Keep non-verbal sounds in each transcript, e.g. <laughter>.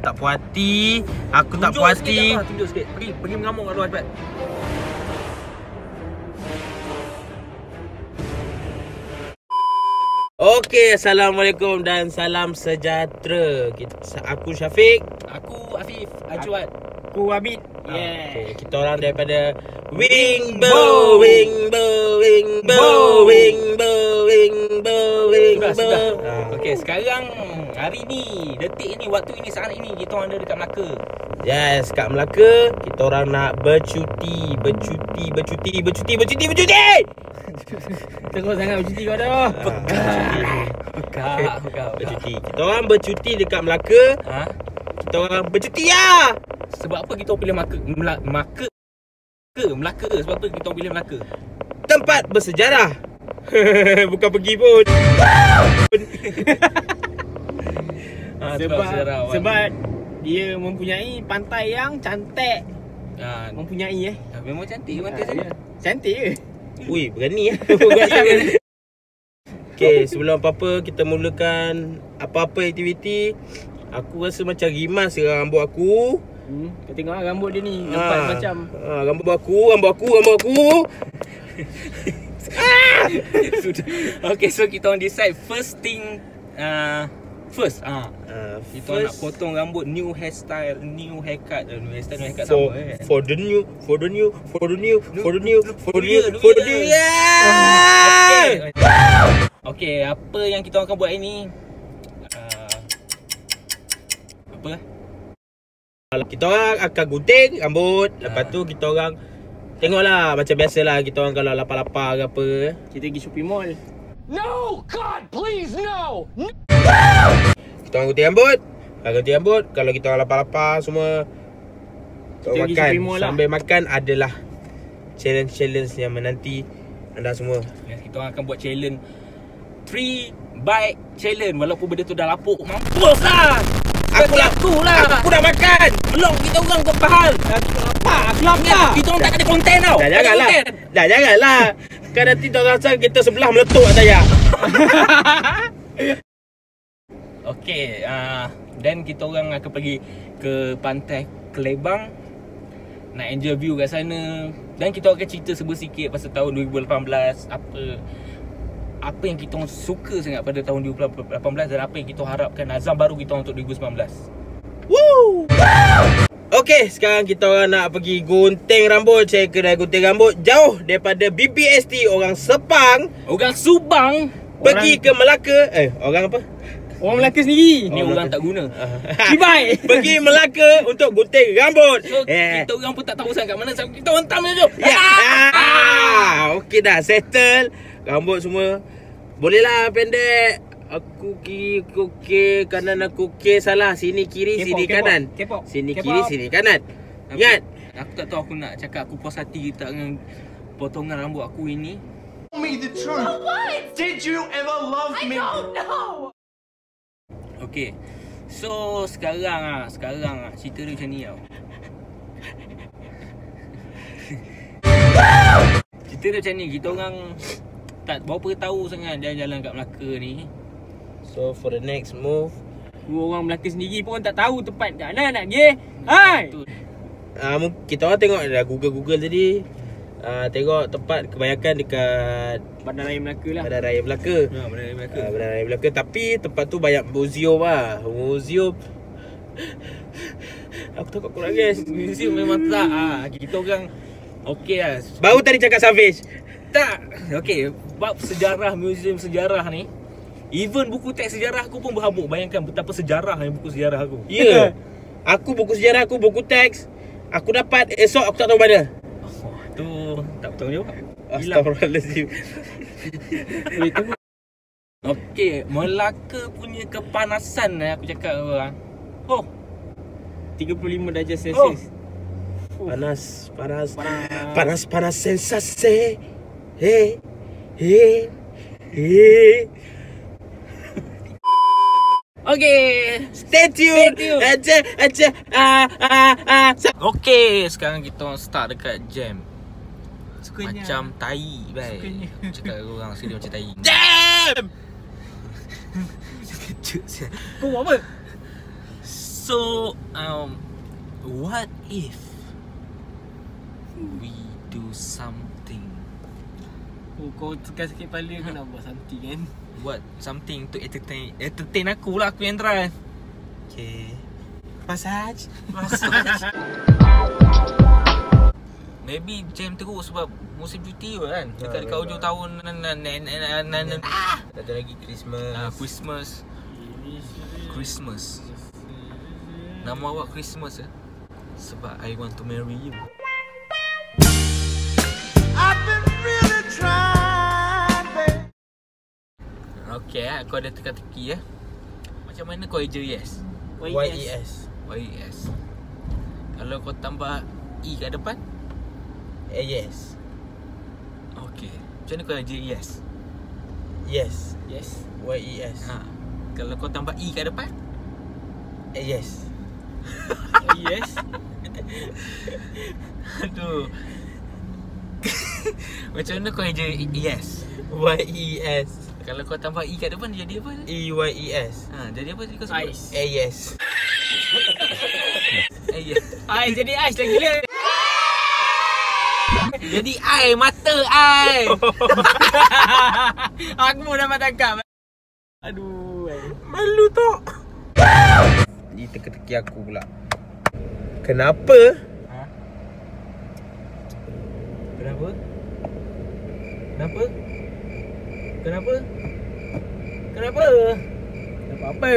Aku tak puas hati. Aku tak Tunjuk puas sikit hati. Kat bawah, Tunjuk sikit. Pergi pergi mengamuk kat luar cepat. Okey, Assalamualaikum dan salam sejahtera. Kita- Aku Syafiq. Aku Afif. Ajuat Aku Abid. Okay, kita orang daripada Wingbow, Wingbow, Wingbow, Wingbow, Wingbow, Sudah, sudah. Ah. Okey, sekarang hari ni, detik ni, waktu ini, saat ini kita orang ada dekat Melaka. Yes, kat Melaka kita orang nak bercuti, bercuti, bercuti, bercuti, bercuti, bercuti. <laughs> Terus sangat bercuti kau dah. Ah, Bekak, bekak, Bercuti. Kita orang bercuti dekat Melaka. Ha? Kita orang bercuti lah. Sebab apa kita pilih Melaka? Mela- Melaka? Ke Melaka? Sebab apa kita pilih Melaka? Tempat bersejarah. <laughs> Bukan pergi pun. Ha, <laughs> Sebab sejarawan. sebab dia mempunyai pantai yang cantik. ha, Mempunyai eh. memang cantik ke pantai Ah, sana? ya. Cantik ke? <laughs> Ui, berani eh. <laughs> Buat sangat. Okay, sebelum apa-apa kita mulakan apa-apa aktiviti. Aku rasa macam rimas sekarang rambut aku. Hmm, kau tengok lah rambut dia ni nampak Ah. macam ah, rambut aku, rambut aku, rambut aku. <laughs> Sudah. Okay, so kita orang decide first thing uh, first. Ah, Ah, kita orang nak potong rambut new hairstyle, new haircut, uh, new hairstyle, new haircut for, sama eh. for the new, for the new, for the new, for the new, for the new, New for the new. Yeah! Okay. okay, apa yang kita akan buat hari ni? Uh, apa? Kita orang akan gunting rambut. Lepas Ah. tu kita orang tengoklah macam biasalah kita orang kalau lapar-lapar ke apa. kita pergi shopping mall. No! God, please, no! Kita orang gunting rambut. Kalau gunting rambut, kalau kita orang lapar-lapar semua kita Kita pergi makan. shopping mall lah. Sambil makan adalah challenge-challenge yang menanti anda semua. Yes, kita orang akan buat challenge 3 bite challenge walaupun benda tu dah lapuk. Mampus lah! Aku lah- aku lah. Aku dah makan. Belum kita orang kau faham. Aku lapar, aku lapar. Kita orang tak ada konten tau. Dah janganlah. Dah janganlah. Kan nanti tak rasa kita sebelah meletup atas ya. <laughs> Okay, uh, then kita orang akan pergi ke pantai Kelebang nak enjoy view kat sana dan kita akan cerita sebersikit pasal tahun 2018 apa apa yang kita orang suka sangat pada tahun 2018 dan apa yang kita harapkan azam baru kita orang untuk 2019. Woo! Okey, sekarang kita orang nak pergi gunting rambut. Saya kedai gunting rambut jauh daripada BBST orang Sepang Orang Subang pergi ke Melaka. Eh, orang apa? Orang Melaka sendiri. ni orang tak guna. <laughs> Cibai. <laughs> pergi Melaka untuk gunting rambut. So Eh. kita orang pun tak tahu sangat kat mana kita orang tam je. Ya. <laughs> Ah, okey dah settle. Rambut semua bolehlah pendek. Aku kiri, aku okey, kanan aku okey, salah. Sini kiri, Kepok, sini kepok, kanan. kepok, Sini kepok. kiri, sini kanan. Ingat. Aku tak tahu aku nak cakap aku puas hati tak dengan potongan rambut aku ini. Tell me the truth. What? Did you ever love I me? don't know. Okay So sekarang ah, sekarang ah cerita dia macam ni tau. <laughs> cerita dia macam ni, kita orang tak berapa tahu sangat jalan-jalan kat Melaka ni. So for the next move, Dua orang Melaka sendiri pun tak tahu tempat kat mana nak pergi. Hai. Tu uh, kita orang tengok dah Google-Google tadi. Uh, tengok tempat kebanyakan dekat Bandar Raya Melaka lah. Bandar Raya Melaka. Ha, benda dari Melaka. Uh, Bandar Raya Melaka tapi tempat tu banyak museum lah. Museum <laughs> Aku takut kurang guys. Museum memang tak ah. Kita orang okey lah. Baru tadi cakap Savage. Tak. Okey, bab sejarah museum sejarah ni Even buku teks sejarah aku pun berhabuk Bayangkan betapa sejarah yang buku sejarah aku Ya. Yeah. <laughs> Aku buku sejarah aku buku teks. Aku dapat esok aku tak tahu mana. Oh, Tu tak bertanggungjawab Hilang Astagfirullahalazim. Weh, tunggu. Okey, Melaka punya kepanasan eh aku cakap orang. Oh, 35 darjah Celsius. Panas, panas. Panas. Panas, panas sensasi. Hey. Hey. Hey. Okey. Stay tuned. Stay tuned. Aja, aja. Ah, ah, ah. Okey, sekarang kita start dekat jam. Sukanya. Macam tai baik. Sukanya. Cakap dengan orang sini macam tai. <laughs> Damn. Kejut sial. Kau buat apa? So, um, what if we do something? Oh, kau tekan sakit kepala kau nak buat something kan? What something to entertain entertain aku lah aku yang try. Okay. Massage. <laughs> Maybe jam teruk sebab musim cuti pun kan. Dekat dekat memang. hujung tahun nan nan nan nan nan nan. Ah, Ada lagi Christmas. Ah, Christmas. Christmas. Nama awak Christmas eh? Sebab I want to marry you. Okay, eh, aku ada teka-teki eh. Macam mana kau eja yes? Y-E-S. Y-E-S. Kalau kau tambah E kat depan? Eh, yes. Okay. Macam mana kau eja yes? Yes. Yes. Y-E-S. Ha. Kalau kau tambah E kat depan? Eh, yes. <laughs> yes. Aduh. <laughs> Macam mana kau eja yes? Y-E-S. Kalau kau tambah E kat depan jadi apa? E-Y-E-S. Ha, jadi apa tadi kau sebut? Ice. Eh, yes. Eh. Ais jadi ais lagi gila. Jadi ai mata ai. <laughs> Aku pun dapat tangkap. Aduh. ai. Malu tak? Ni teka-teki aku pula. Kenapa? Ha? Kenapa? Kenapa? Kenapa? Kenapa? Dapat apa?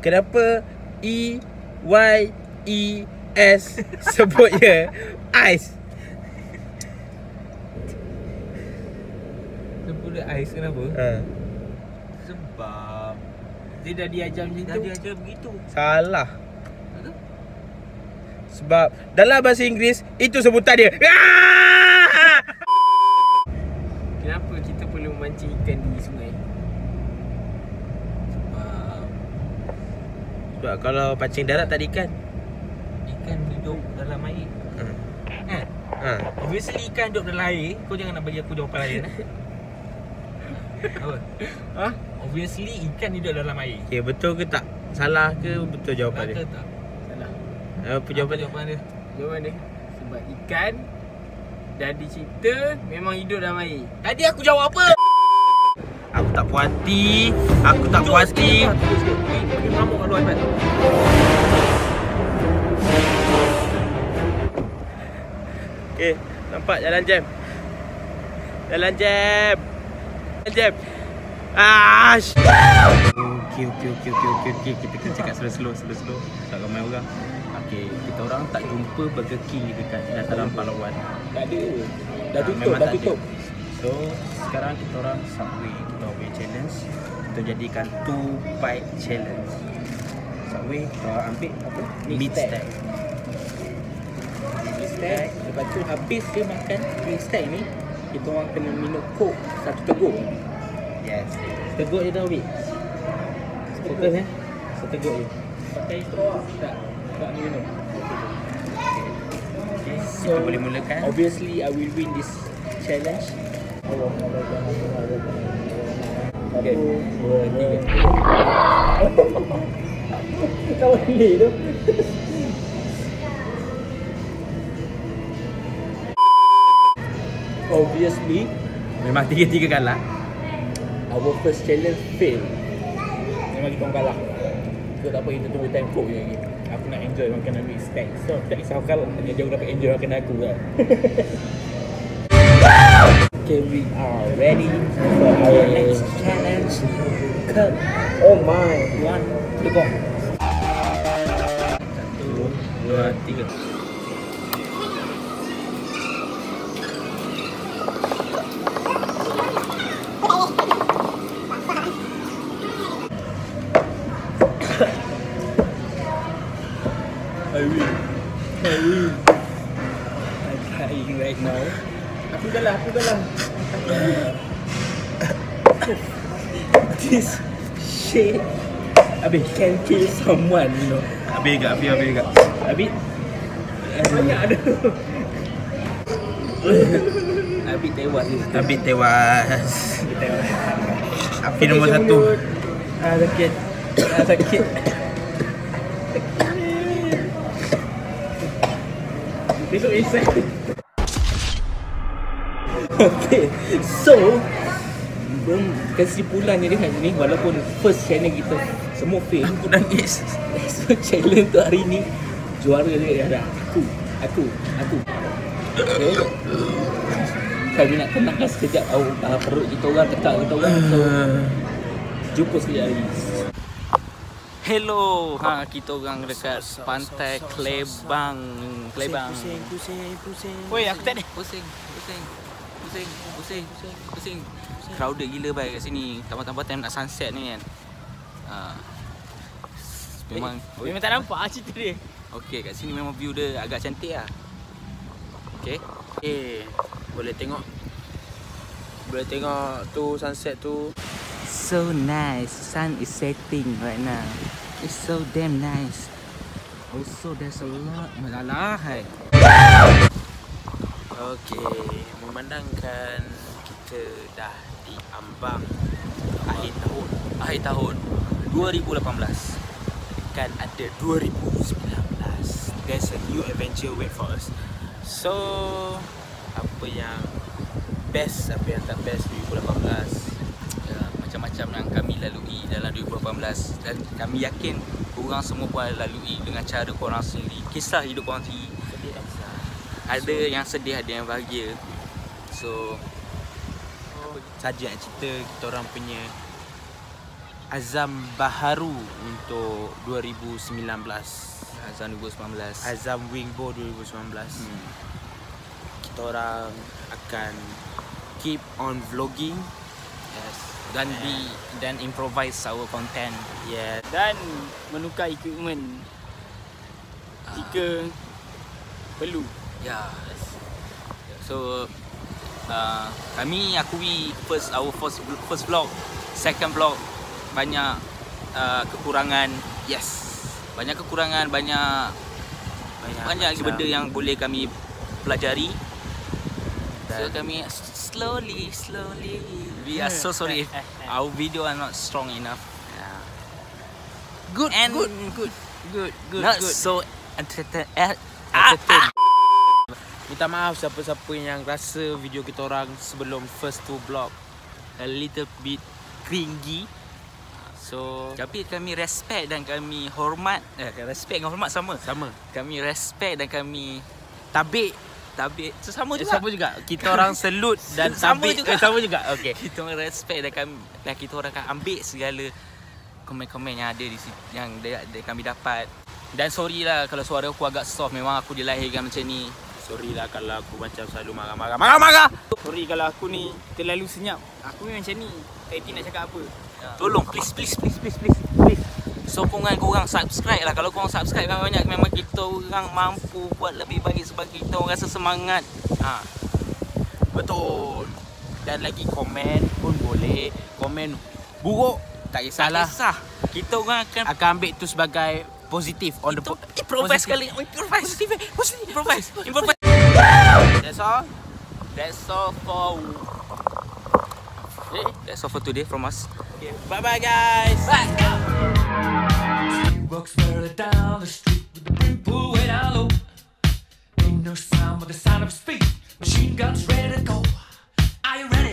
Kenapa E Y E S sebutnya <laughs> ice? Dia ais kenapa? Ha, Sebab Dia dah diajar macam dah tu. dia ajar begitu. salah. Sebab dalam bahasa Inggeris itu sebutan dia. <laughs> Kenapa kita perlu memancing ikan di sungai? Sebab Sebab kalau pancing darat tadi kan. ikan hidup dalam air. Hmm. Kan? Ha. Obviously ikan hidup dalam air Kau jangan nak bagi aku jawapan lain eh? <laughs> Apa? Ha? Obviously ikan hidup dalam air Okay, betul ke tak? Salah ke betul jawapan Betul dia? tak? Salah. Apa jawapan dia? jawapan dia? Jawapan dia. Sebab ikan dah dicipta memang hidup dalam air. Tadi aku jawab apa? Aku tak puas hati. Aku tak puas hati. Kat luar Iman Okay, nampak jalan jam. Jalan jam. Jam. Ash. Okay, okay, okay, okay, okay, okay. Kita kena cakap slow-slow, slow-slow Tak ramai orang Okay, kita orang tak jumpa Burger King dekat dataran Palawan Tak ada. Ah, memang tak ada. So, sekarang kita orang Subway Kita orang punya challenge Kita jadikan two bite challenge Subway, kita ambil apa? Meat stack. stack Meat stack. Lepas tu habis dia makan meat stack ni, kita orang kena minum coke satu teguk. Yes Teguk je tau, Wik. Fokus eh Seteguk je Pakai straw tak? Tak ni minum. Okay, kita boleh mulakan Obviously, I will win this challenge. Okay, dua, tiga <laughs> Kau boleh tu. Obviously, Memang tiga-tiga kalah our first challenge fail. Memang kita orang kalah. So tak apa, kita tunggu time cook je lagi. Aku nak enjoy makanan mix stack. So tak risau kalau dia jauh dapat enjoy makanan aku kan. <laughs> okay, we are ready for our next challenge. Cut. Oh my. One, two, go. Satu, dua, tiga I will. Will. I'm trying right now. Aku galah, aku galah. This shit Habis can kill someone, you know. Habis gak, habis, habis gak Habis banyak ada. Habis tewas. Habis tewas. tewas. Api nombor satu. Ah sakit. Ah sakit. Besok inside. <laughs> Okay, so kesimpulannya dia hari ni walaupun first channel kita semua fail. Aku nangis. <laughs> So challenge untuk hari ni Juara dia adalah aku. Aku Aku. Okay. Kami nak tenangkan sekejap uh, Perut kita orang tekak kita orang. So Jumpa sekejap lagi Hello. Ha kita orang dekat pantai Klebang. Klebang. Pusing, pusing, pusing. Woi, aku tak ada. Pusing, pusing. Pusing, pusing, pusing. Crowded gila baik kat sini. Tambah-tambah time nak sunset ni kan. Ha. Memang Memang tak nampak ah cerita dia. Okey, kat sini memang view dia agak cantik lah. Okey. Eh, boleh tengok. Boleh tengok tu sunset tu. So nice. Sun is setting right now. It's so damn nice. Also, there's a lot. Malalah, hai. Okey, memandangkan kita dah di ambang akhir tahun. Akhir tahun 2018. Kan ada 2019. There's a new adventure wait for us. So, apa yang best, apa yang tak best 2018. Macam-macam yang kami lalui dalam 2018 dan kami yakin korang semua pun lalui dengan cara korang sendiri. Kisah hidup korang sendiri. Sedih besar. Ada yang sedih, ada yang bahagia. So, Saja nak cerita kita orang punya azam baharu untuk 2019. Azan 2019. Azam Wingbo 2019. Hmm. Kita orang akan keep on vlogging. Yes. Dan be dan improvise our content. Yeah. Dan menukar equipment jika perlu. Ya. So uh, kami akui first our first first vlog, second vlog banyak uh, kekurangan. Yes. Banyak kekurangan, banyak Banyak, banyak macam- benda yang boleh kami pelajari. So Dan- kami slowly slowly we are so sorry if our video are not strong enough. Yeah. Good and good, good, good, good, not good. so entertain. eh, Entertain. Minta maaf siapa-siapa yang rasa video kita orang sebelum first two vlog a little bit cringy. So Tapi kami respect dan kami hormat eh, Respect dengan hormat sama sama. Kami respect dan kami Tabik Tabik Sesama Eh, juga sama juga. Kita orang salute dan <laughs> Sama tabik juga. eh, sama juga. Okey. <laughs> Kita orang respect dan kami Dan kita orang akan ambil segala Komen-komen yang ada di situ Yang dia, dia kami dapat Dan sorry lah kalau suara aku agak soft Memang aku dilahirkan macam ni Sorry lah kalau aku macam selalu marah-marah. Marah-marah. Sorry kalau aku ni terlalu senyap. Aku memang macam ni. Tak erti nak cakap apa. Tolong please please please please please please Sokongan korang subscribe lah Kalau korang subscribe banyak Memang kita orang mampu Buat lebih baik Sebab kita orang rasa semangat Ha. Betul. Dan lagi komen pun boleh. Komen buruk tak kisahlah. Kisah Kita orang akan Akan ambil tu sebagai positif on the Itu po- improvise positive. sekali Improvise Positif Positif Improvise Improvise That's all. That's all for Eh, That's all for today from us okay. Bye bye guys. Walks further down the street with the down low. Ain't no sound but the sound of speed. Machine guns ready to go. Are you ready?